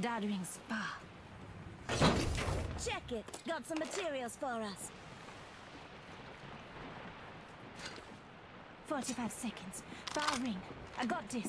Daddering spa. Check it. Got some materials for us. 45 seconds. Bar ring. I got this.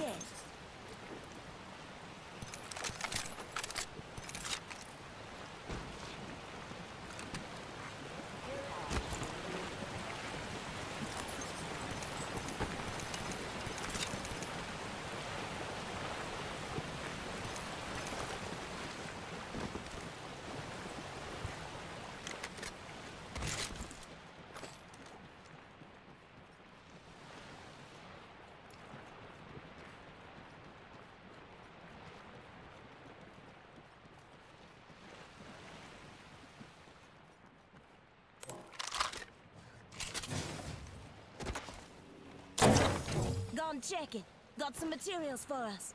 Down, wicked. Go and check it. Got some materials for us.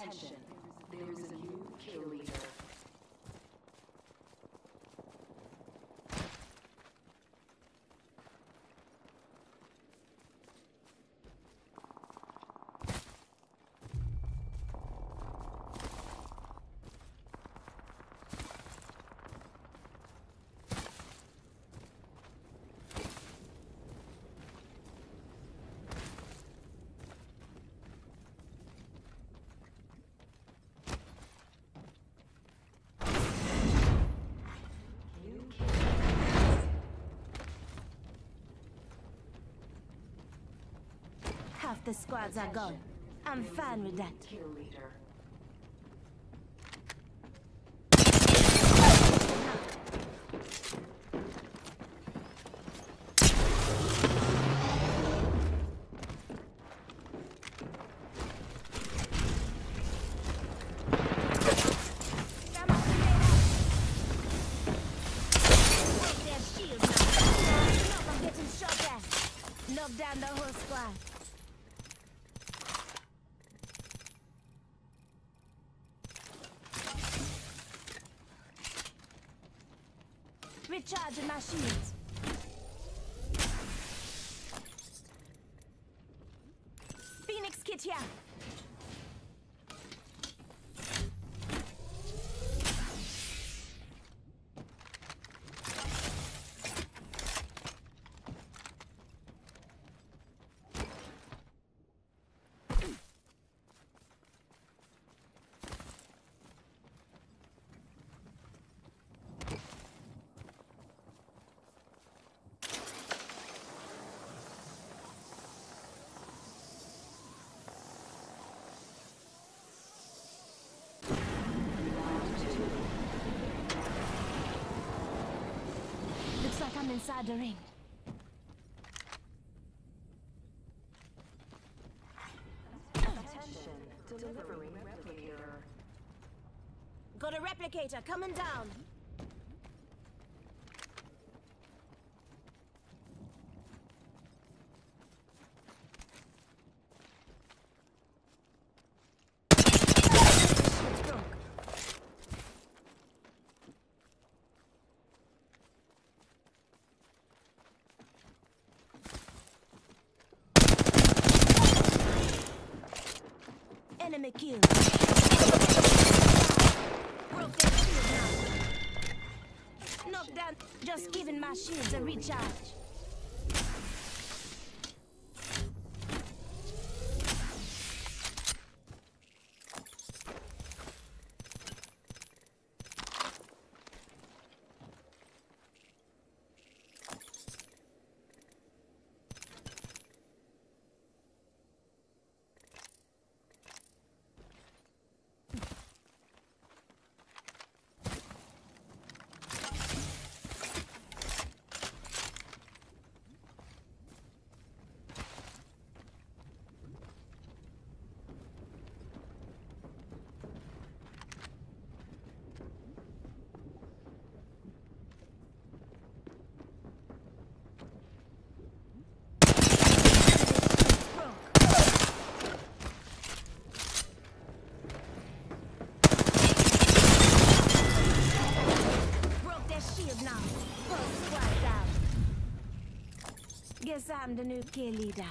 Attention, there is a new kill leader. Half the squads are gone. I'm fine with that. kill. Knock down the whole squad. Recharging my shields. Inside the ring. Attention, delivering replicator. Got a replicator coming down. Enemy killed. Knock down. Just giving my shields a recharge. I'm the new kill leader.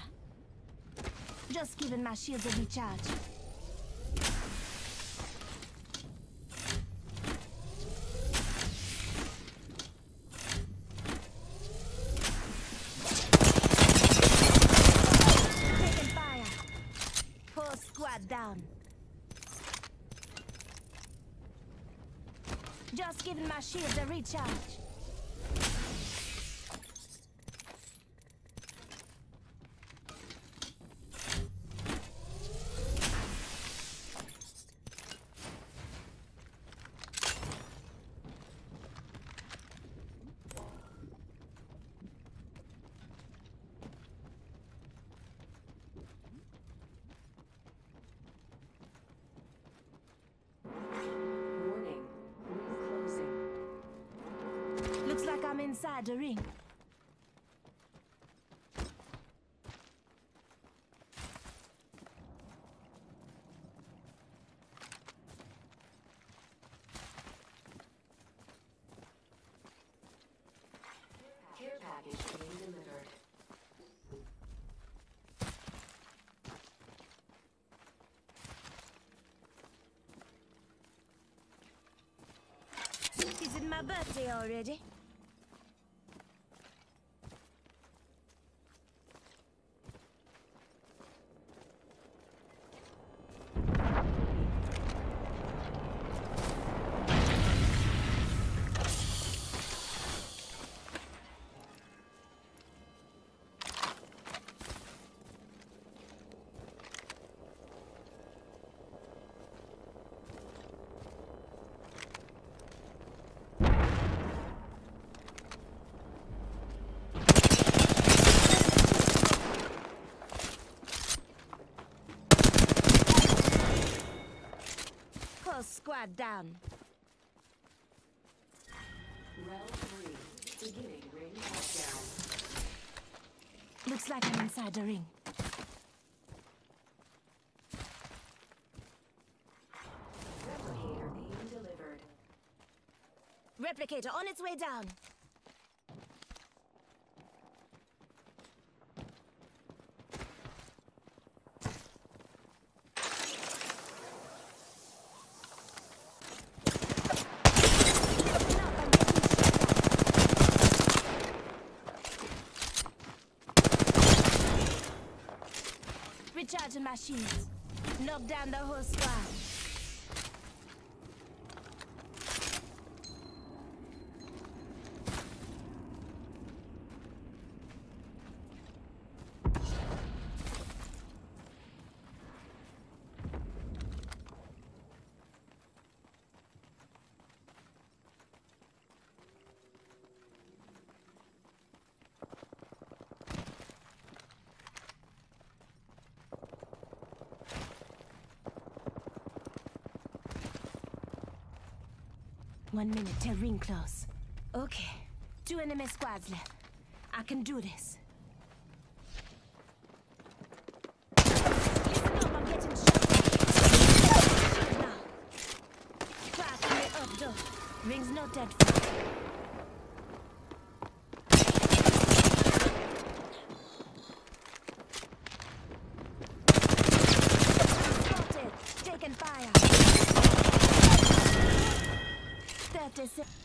Just giving my shields a recharge. Taking fire. Whole squad down. Just giving my shields a recharge. Looks inside the ring. Care package being delivered. Is it my birthday already? Whole squad down. Round three, beginning ring countdown. Looks like I'm inside the ring. Replicator being delivered. Replicator on its way down. Recharging my shields. Knock down the whole squad. One minute till ring close. Okay. Two enemy squads left. I can do this. Ring's not dead far. Spotted. Taking fire. 36.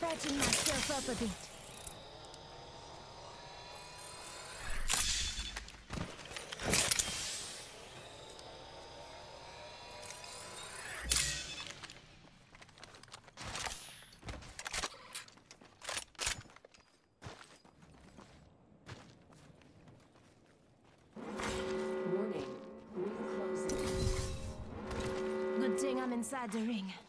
Patching myself up a bit. Inside the ring.